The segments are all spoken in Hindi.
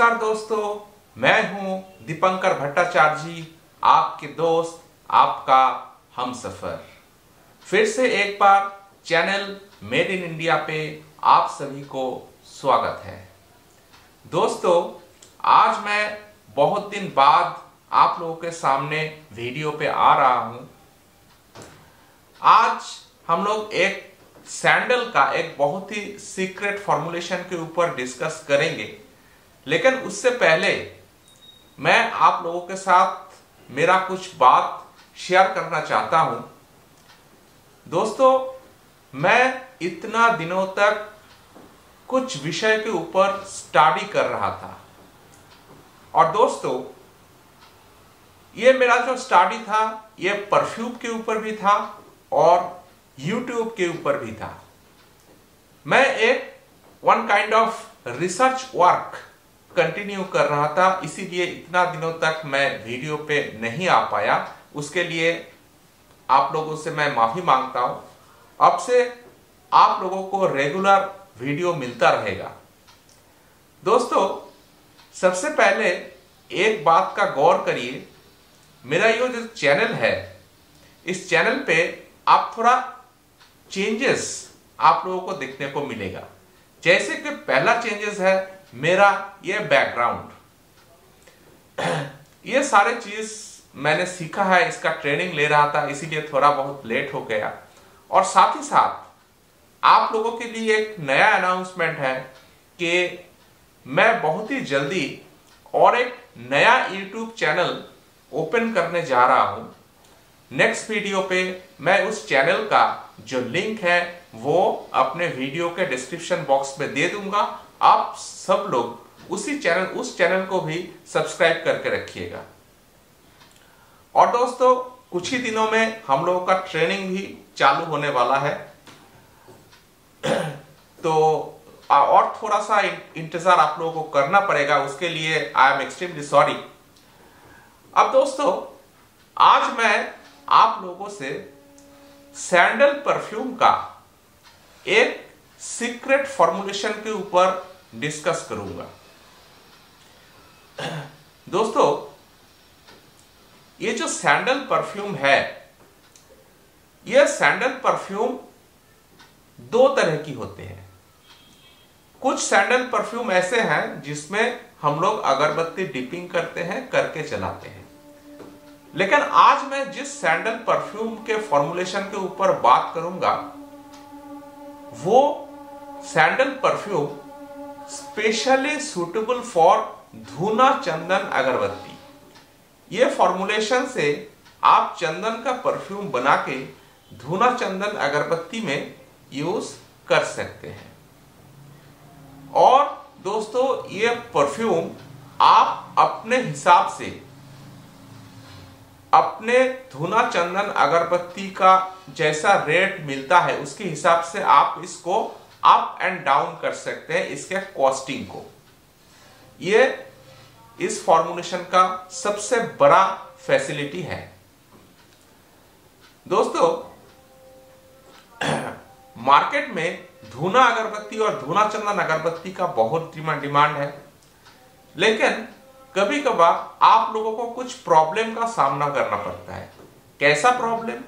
नमस्कार दोस्तों, मैं हूँ दीपंकर भट्टाचार्य जी आपके दोस्त, आपका हम सफ़र। फिर से एक बार चैनल मेड इन इंडिया पे आप सभी को स्वागत है। दोस्तों, आज मैं बहुत दिन बाद आप लोगों के सामने वीडियो पे आ रहा हूँ। आज हम लोग एक सैंडल का, एक बहुत ही सीक्रेट फॉर्मुलेशन के ऊपर डिस्कस करेंगे। लेकिन उससे पहले मैं आप लोगों के साथ मेरा कुछ बात शेयर करना चाहता हूँ। दोस्तों, मैं इतना दिनों तक कुछ विषय के ऊपर स्टडी कर रहा था। और दोस्तों, ये मेरा जो स्टडी था, ये परफ्यूम के ऊपर भी था और यूट्यूब के ऊपर भी था। मैं एक one kind of research work continue कर रहा था, इसीलिए इतना दिनों तक मैं वीडियो पे नहीं आ पाया। उसके लिए आप लोगों से मैं माफ़ी माँगता हूँ। अब से आप लोगों को रेगुलर वीडियो मिलता रहेगा। दोस्तों, सबसे पहले एक बात का गौर करिए। मेरा ये जो चैनल है, इस चैनल पे आप थोड़ा चेंजेस आप लोगों को देखने को मिलेगा। जैसे कि पहला चेंजेस है मेरा ये बैकग्राउंड ये सारे चीज़ मैंने सीखा है, इसका ट्रेनिंग ले रहा था, इसीलिए थोड़ा बहुत लेट हो गया। और साथ ही साथ, आप लोगों के लिए एक नया अनाउंसमेंट है कि मैं बहुत ही जल्दी और एक नया यूट्यूब चैनल ओपन करने जा रहा हूँ। नेक्स्ट वीडियो पे मैं उस चैनल का जो लिंक है, वो अपने वीडियो के डिस्क्रिप्शन बॉक्स में दे दूँगा। आप सब लोग उसी चैनल, उस चैनल को भी सब्सक्राइब करके रखिएगा। और दोस्तों, कुछ ही दिनों में हम लोगों का ट्रेनिंग भी चालू होने वाला है। तो और थोड़ा सा इंतज़ार आप लोगों को करना पड़ेगा, उसके लिए आई एम एक्सट्रीमली सॉरी अब दोस्तों, आज मैं आप लोगों से सैंडल परफ्यूम का एक सीक्रेट फॉर्मुलेशन के ऊपर डिस्कस करूँगा। दोस्तों, ये जो सैंडल परफ्यूम है यह सैंडल परफ्यूम दो तरह की होते हैं। कुछ सैंडल परफ्यूम ऐसे हैं जिसमें हम लोग अगरबत्ती डिपिंग करते हैं, करके चलाते हैं। लेकिन आज मैं जिस सैंडल परफ्यूम के फॉर्मुलेशन के ऊपर बात करूँगा, वो sandal perfume specially suitable for धूना चंदन अगरबत्ती ये फॉर्मुलेशन से आप चंदन का परफ्यूम बना के धूना चंदन अगरबत्ती में यूज़ कर सकते हैं। और दोस्तों, ये परफ्यूम आप अपने हिसाब से अपने धुना चंदन अगरबत्ती का जैसा रेट मिलता है, उसके हिसाब से आप इसको अप एंड डाउन कर सकते हैं इसके कॉस्टिंग को। ये इस फॉर्मुलेशन का सबसे बड़ा फैसिलिटी है। दोस्तों मार्केट में धूना अगरबत्ती और धूना चंदन अगरबत्ती का बहुत डिमांड है। लेकिन कभी कभार आप लोगों को कुछ प्रॉब्लम का सामना करना पड़ता है। कैसा प्रॉब्लम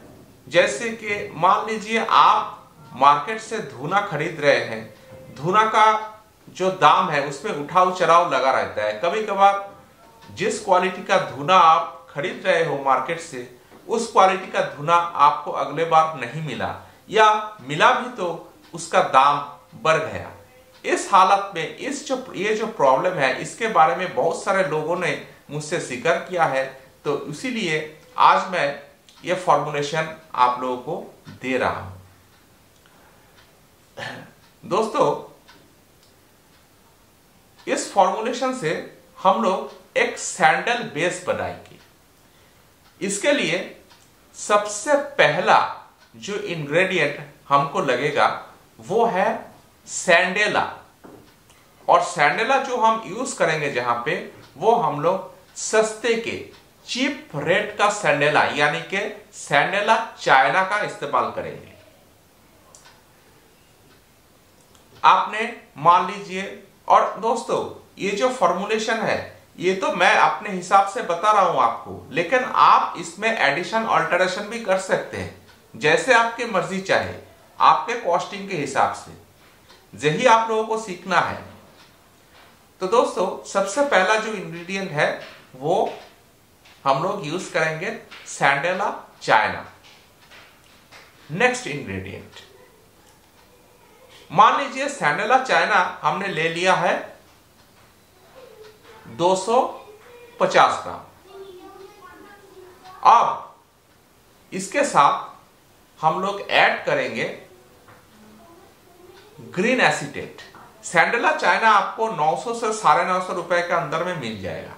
जैसे कि मान लीजिए आप मार्केट से धुना खरीद रहे हैं। धुना का जो दाम है, उसमें उठाव चढ़ाव लगा रहता है। कभी कभार जिस क्वालिटी का धुना आप खरीद रहे हो मार्केट से, उस क्वालिटी का धुना आपको अगले बार नहीं मिला। या मिला भी तो उसका दाम बढ़ गया। इस हालत में, इस जो, ये जो प्रॉब्लम है, इसके बारे में बहुत सारे लोगों ने मुझसे ज़िक्र किया है। तो इसीलिए आज मैं ये फॉर्मुलेशन आप लोगों को दे रहा हूँ। दोस्तों, इस फॉर्मुलेशन से हम लोग एक सैंडल बेस बनाएँगे। इसके लिए सबसे पहला जो इंग्रेडिएंट हमको लगेगा वो है सैंडेला और सैंडेला जो हम यूज़ करेंगे जहाँ पे, वो हम लोग सस्ते के चीप रेट का सैंडेला यानी कि सैंडेला चाइना का इस्तेमाल करेंगे। आपने मान लीजिए, और दोस्तों, ये जो फॉर्मुलेशन है, ये तो मैं अपने हिसाब से बता रहा हूँ आपको, लेकिन आप इसमें एडिशन ऑल्टरेशन भी कर सकते हैं, जैसे आपके मर्ज़ी चाहे, आपके कॉस्टिंग के हिसाब से। यही आप लोगों को सीखना है। तो दोस्तों, सबसे पहला जो इंग्रेडिएंट है, वो हम लोग यूज़ करेंगे सैंडेला चाइना नेक्स्ट इंग्रेडिएंट मान लीजिए सैंडेला चाइना हमने ले लिया है 250 ग्राम। अब इसके साथ हम लोग ऐड करेंगे ग्रीन एसिटेट। सैंडला चाइना आपको 900 से साढ़े नौ सौ रुपए के अंदर में मिल जाएगा।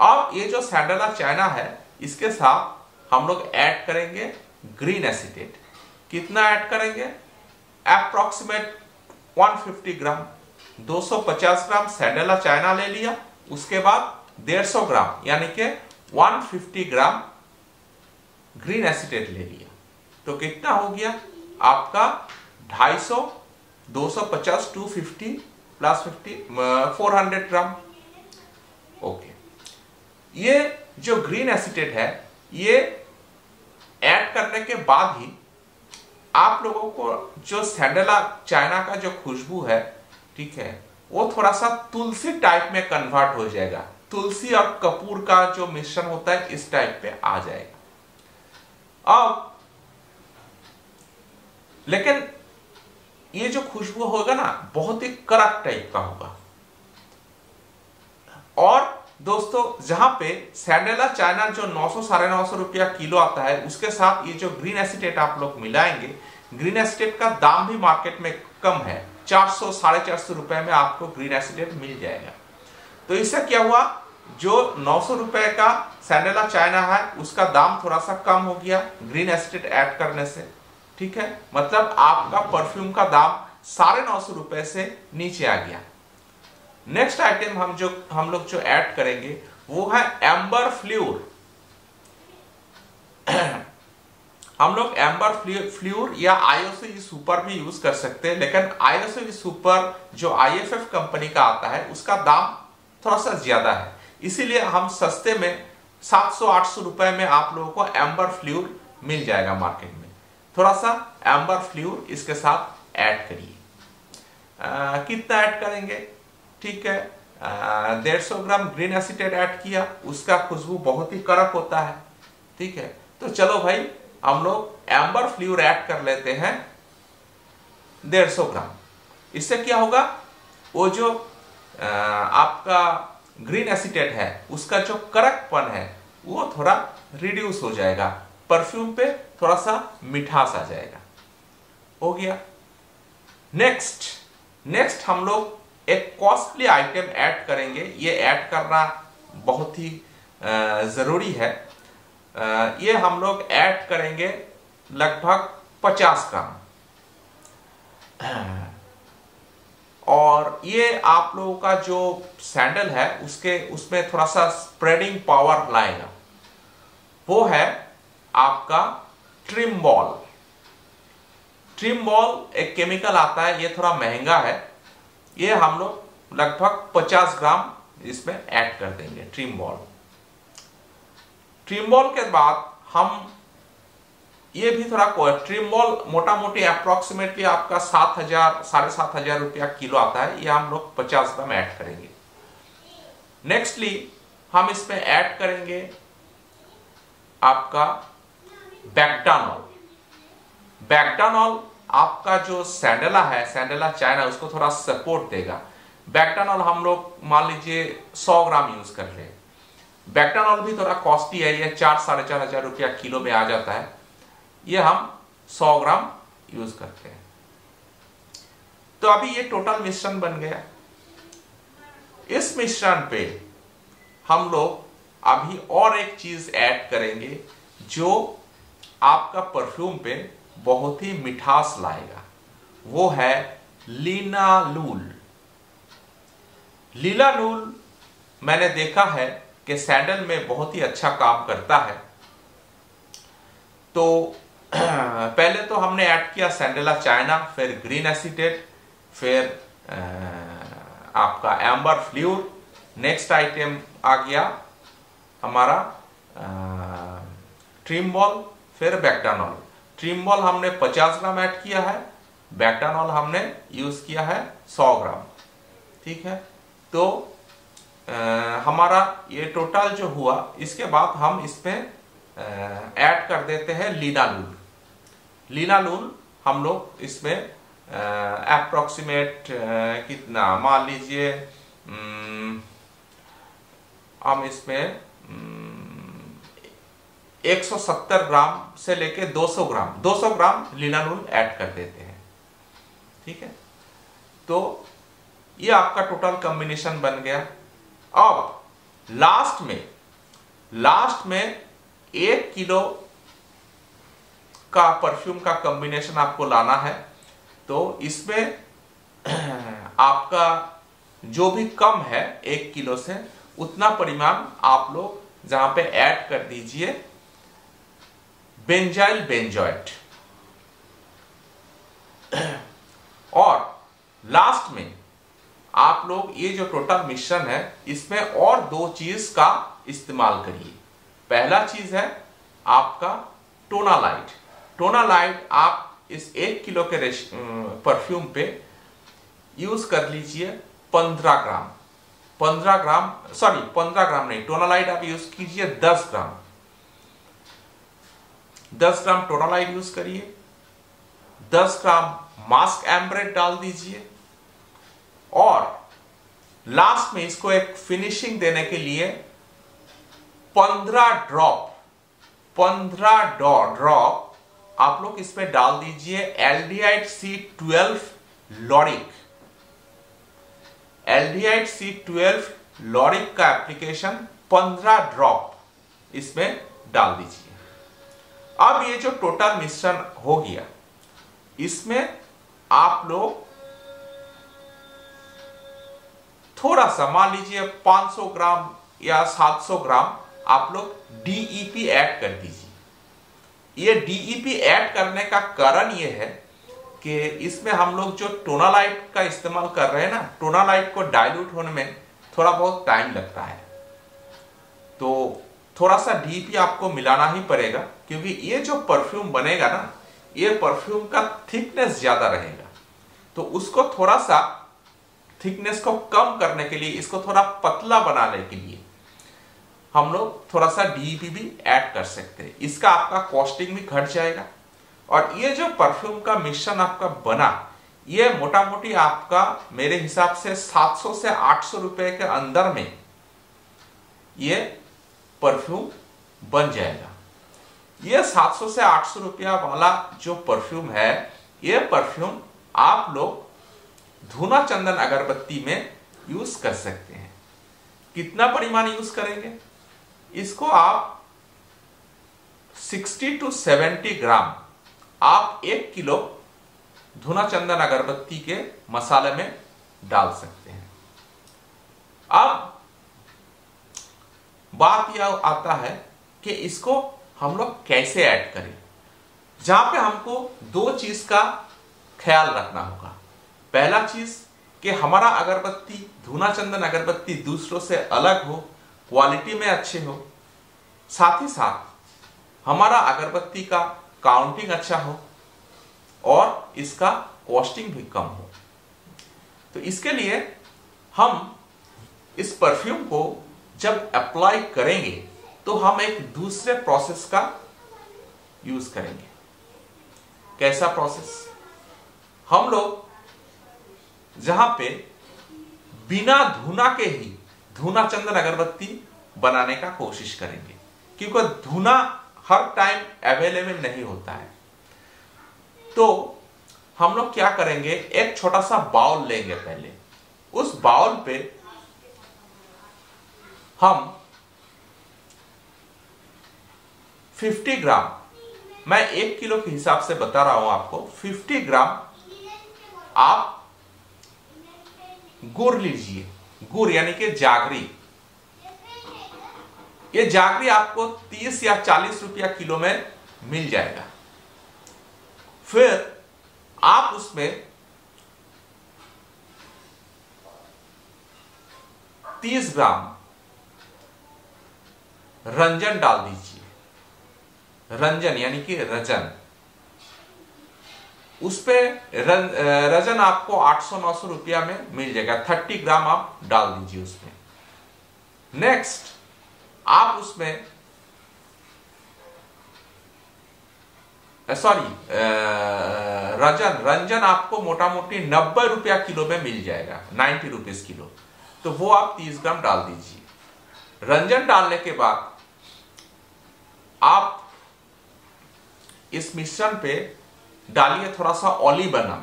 अब ये जो सैंडला चाइना है, इसके साथ हम लोग ऐड करेंगे ग्रीन एसिटेट। कितना ऐड करेंगे? Approximate 150 gram 250 gram sandela China ले लिया, उसके बाद 150 ग्राम, यानी कि 150 ग्राम ग्रीन एसिटेट ले लिया। तो कितना हो गया? आपका 250 250 250 प्लस 50 400 ग्राम। ओके। ये जो ग्रीन एसिटेट है, ये ऐड करने के बाद ही आप लोगों को जो सैंडला चाइना का जो खुशबू है, ठीक है, वो थोड़ा सा तुलसी टाइप में कन्वर्ट हो जाएगा। तुलसी और कपूर का जो मिश्रण होता है, इस टाइप पे आ जाएगा। अब, लेकिन ये जो खुशबू होगा ना, बहुत ही करक टाइप का होगा। और दोस्तों, जहाँ पे सैंडेला चाइना जो 900 साढ़े नौ सौ रुपया किलो आता है, उसके साथ ये जो ग्रीन एसिटेट आप लोग मिलाएँगे, ग्रीन एसिटेट का दाम भी मार्केट में कम है। चार सौ, साढ़े चार सौ रुपए में आपको ग्रीन एसिडेट मिल जाएगा। तो इससे क्या हुआ? जो नौ सौ रुपए का सैंडेला चाइना है, उसका दाम थोड़ा सा कम हो गया ग्रीन एसिडेट ऐड करने से। ठीक है? मतलब आपका परफ्यूम का दाम साढ़े नौ सौ रुपए से नीचे आ गया। नेक्स्ट आइटम हम जो, हम लोग जो ऐड करेंगे, वो है एम्बर फ्ल्यूर हम लोग एम्बर फ्ल्यूर या आईओसी सुपर भी यूज़ कर सकते हैं, लेकिन आईओसी सुपर जो आईएफएफ कंपनी का आता है, उसका दाम थोड़ा सा ज़्यादा है। इसीलिए हम सस्ते में 700-800 रुपए में आप लोगों को एम्बर फ्ल्यूर मिल जाएगा मार्केट में। थोड़ा सा एम्बर फ्ल्यूर इसके साथ ऐड करिए। कितना ऐड करेंगे? ठीक है। डेढ़ सौ ग्राम ग्रीन एसिटेट ऐड किया उसका खुशबू बहुत ही कड़क होता है। ठीक है। तो चलो भाई हम लोग एम्बर फ्ल्यूर ऐड कर लेते हैं। डेढ़ सौ ग्राम। इससे क्या होगा? वो जो आ, आपका ग्रीन एसिटेट है उसका जो करकपन है वो थोड़ा रिड्यूस हो जाएगा। परफ्यूम पे थोड़ा सा मिठास आ जाएगा। हो गया। नेक्स्ट नेक्स्ट हम लोग एक कॉस्टली आइटम ऐड करेंगे। ये ऐड करना बहुत ही ज़रूरी है। ये हम लोग ऐड करेंगे लगभग 50 ग्राम। और ये आप लोगों का जो सैंडल है, उसके, उसमें थोड़ा सा स्प्रेडिंग पावर लाएगा। वो है आपका ट्रिम बॉल ट्रिम बॉल एक केमिकल आता है, ये थोड़ा महँगा है। ये हम लोग लगभग 50 ग्राम इसमें ऐड कर देंगे ट्रिम बॉल ट्रिम्बॉल के बाद हम ये भी थोड़ा ट्रिम्बॉल मोटा मोटी अप्रोक्सीमेटली आपका सात हज़ार, साढ़े सात हज़ार रुपया किलो आता है, ये हम लोग पचास ग्राम ऐड करेंगे. नेक्स्टली हम इसमें ऐड करेंगे आपका बैक्टानॉल बैक्टानॉल आपका जो सैंडला है, सैंडला चाइना, उसको थोड़ा सपोर्ट देगा। बैक्टानॉल हम लोग, मान लीजिए 100 ग्राम यूज़ कर ले बैक्टानॉल भी थोड़ा कॉस्टली है, ये चार, साढ़े चार हज़ार रुपया किलो में आ जाता है। ये हम सौ ग्राम यूज़ करते हैं। तो अभी ये टोटल मिश्रण बन गया। इस मिश्रण पे हम लोग अभी और एक चीज़ ऐड करेंगे, जो आपका परफ्यूम पे बहुत ही मिठास लाएगा। वो है लीनालूल। लीलालूल मैंने देखा है कि सैंडल में बहुत ही अच्छा काम करता है। तो पहले तो हमने ऐड किया सैंडला चाइना, फिर ग्रीन एसिटेट फिर आपका एम्बर फ्ल्यूर नेक्स्ट आइटम आ गया हमारा ट्रिमबॉल फिर बैक्टानॉल ट्रिमबॉल हमने 50 ग्राम ऐड किया है बैक्टानॉल हमने यूज़ किया है 100 ग्राम। ठीक है? तो आ, हमारा ये टोटल जो हुआ इसके बाद हम इसमें ऐड कर देते हैं लीनालूल लीनालूल हम लोग इसमें अप्रोक्सीमेट कितना मान लीजिए हम इसमें 170 ग्राम से लेके 200 ग्राम 200 ग्राम लीनानूल ऐड कर देते हैं। ठीक है? तो ये आपका टोटल कॉम्बिनेशन बन गया। अब लास्ट में लास्ट में एक किलो का परफ्यूम का कॉम्बिनेशन आपको लाना है। तो इसमें आपका जो भी कम है एक किलो से, उतना परिमाण आप लोग जहाँ पे ऐड कर दीजिए। बेंजाइल बेंजॉइट और लास्ट में आप लोग ये जो टोटल मिश्रण है, इसमें और दो चीज़ का इस्तेमाल करिए। पहला चीज़ है आपका टोनालाइट टोनालाइट आप इस एक किलो के परफ्यूम पे यूज़ कर लीजिए पंद्रह ग्राम। पंद्रह ग्राम सॉरी पंद्रह ग्राम नहीं टोनालाइट आप यूज़ कीजिए दस ग्राम। दस ग्राम टोनालाइट यूज़ करिए, दस ग्राम मास्क एम्ब्रेड डाल दीजिए, और लास्ट में इसको एक फिनिशिंग देने के लिए पंद्रह ड्रॉप पंद्रह ड्रॉप आप लोग इसमें डाल दीजिए aldehyde C twelve lauric. Aldehyde C twelve lauric का एप्लीकेशन पंद्रह ड्रॉप इसमें डाल दीजिए। अब ये जो टोटल मिश्रण हो गया, इसमें आप लोग थोड़ा सा, मान लीजिए 500 ग्राम या 700 ग्राम आप लोग डीईपी ऐड कर दीजिए। ये डीईपी ऐड करने का कारण ये है कि इसमें हम लोग जो टोनालाइट का इस्तेमाल कर रहे हैं ना टोनालाइट को डाइल्यूट होने में थोड़ा बहुत टाइम लगता है। तो थोड़ा सा डीपी आपको मिलाना ही पड़ेगा, क्योंकि ये जो परफ्यूम बनेगा ना, ये परफ्यूम का थिकनेस ज़्यादा रहेगा। तो उसको थोड़ा सा थिकनेस को कम करने के लिए, इसको थोड़ा पतला बनाने के लिए, हम लोग थोड़ा सा डीपी भी ऐड कर सकते हैं। इसका आपका कॉस्टिंग भी घट जाएगा। और ये जो परफ्यूम का मिश्रण आपका बना, ये मोटा मोटी आपका, मेरे हिसाब से 700 से 800 रुपए के अंदर में, ये परफ्यूम बन जाएगा। ये 700 से 800 रुपया वाला जो परफ्यूम है, ये परफ्यूम आप लोग धुना चंदन अगरबत्ती में यूज़ कर सकते हैं। कितना परिमाण यूज़ करेंगे? इसको आप 60 टू 70 ग्राम आप एक किलो धुना चंदन अगरबत्ती के मसाले में डाल सकते हैं। अब बात यह आता है कि इसको हम लोग कैसे ऐड करें। जहाँ पे हमको दो चीज़ का ख्याल रखना होगा। पहला चीज़ कि हमारा अगरबत्ती धूना चंदन अगरबत्ती दूसरों से अलग हो क्वालिटी में अच्छे हो। साथ ही साथ हमारा अगरबत्ती का काउंटिंग अच्छा हो और इसका कॉस्टिंग भी कम हो। तो इसके लिए हम इस परफ्यूम को जब अप्लाई करेंगे तो हम एक दूसरे प्रोसेस का यूज़ करेंगे। कैसा प्रोसेस हम लोग जहाँ पे बिना धुना के ही धुना चंदन अगरबत्ती बनाने का कोशिश करेंगे, क्योंकि धुना हर टाइम अवेलेबल नहीं होता है। तो हम लोग क्या करेंगे, एक छोटा सा बाउल लेंगे पहले। उस बाउल पे हम 50 ग्राम मैं एक किलो के हिसाब से बता रहा हूँ आपको 50 ग्राम आप गुड़ लीजिए। गुड़ यानी कि जागरी। ये जागरी आपको 30 या 40 रुपया किलो में मिल जाएगा। फिर आप उसमें 30 ग्राम रंजन डाल दीजिए। रंजन यानी कि रजन। उस पे रन, रजन आपको 800-900 रुपया में मिल जाएगा। 30 ग्राम आप डाल दीजिए उसमें नेक्स्ट आप उसमें सॉरी रजन रंजन आपको मोटा मोटी नब्बे रुपया किलो में मिल जाएगा नाइन्टी रुपीज़ किलो। तो वो आप तीस ग्राम डाल दीजिए। रंजन डालने के बाद आप इस मिश्रण पे डालिए थोड़ा सा ओलिबनम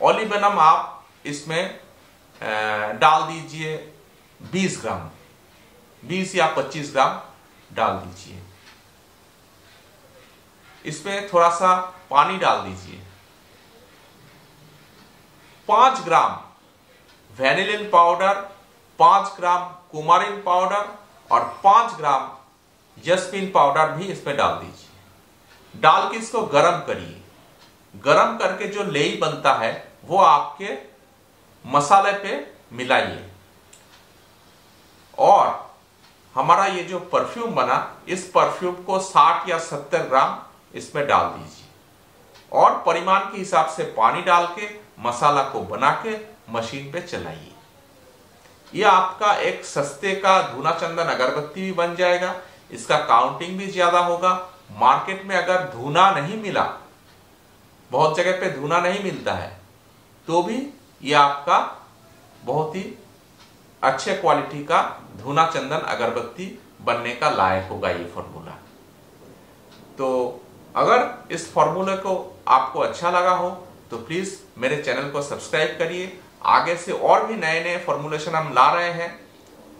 ओलिबनम आप इसमें डाल दीजिए 20 ग्राम। 20 या 25 ग्राम डाल दीजिए। इसमें थोड़ा सा पानी डाल दीजिए। पाँच ग्राम वेनिलिन पाउडर, पाँच ग्राम कुमारिन पाउडर और पाँच ग्राम जस्मिन पाउडर भी इसमें डाल दीजिए। डाल के इसको गर्म करिए। गर्म करके जो लेई बनता है, वो आपके मसाले पे मिलाइए। और हमारा ये जो परफ्यूम बना, इस परफ्यूम को 60 या 70 ग्राम इसमें डाल दीजिए। और परिमाण के हिसाब से पानी डाल के, मसाला को बना के मशीन पे चलाइए। यह आपका एक सस्ते का धुना चंदन अगरबत्ती भी बन जाएगा। इसका काउंटिंग भी ज़्यादा होगा। मार्केट में अगर धुना नहीं मिला, बहुत जगह पे धुना नहीं मिलता है तो भी यह आपका बहुत ही अच्छे क्वालिटी का धुना चंदन अगरबत्ती बनने का लायक होगा ये फॉर्मूला तो अगर इस फॉर्मूले को आपको अच्छा लगा हो तो प्लीज़ मेरे चैनल को सब्सक्राइब करिए। आगे से और भी नए नए फॉर्मुलेशन हम ला रहे हैं।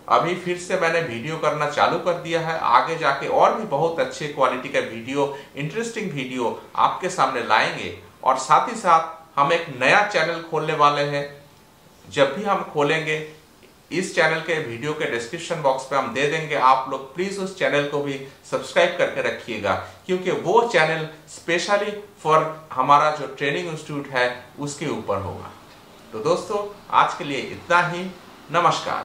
अभी फिर से मैंने वीडियो करना चालू कर दिया है। आगे जाके और भी बहुत अच्छे क्वालिटी का वीडियो इंटरेस्टिंग वीडियो आपके सामने लाएँगे। और साथ ही साथ हम एक नया चैनल खोलने वाले हैं। जब भी हम खोलेंगे, इस चैनल के वीडियो के डिस्क्रिप्शन बॉक्स पे हम दे देंगे। आप लोग प्लीज़ उस चैनल को भी सब्सक्राइब करके रखिएगा। क्योंकि वो चैनल स्पेशली फॉर हमारा जो ट्रेनिंग इंस्टीट्यूट है, उसके ऊपर होगा। तो दोस्तों, आज के लिए इतना ही। नमस्कार।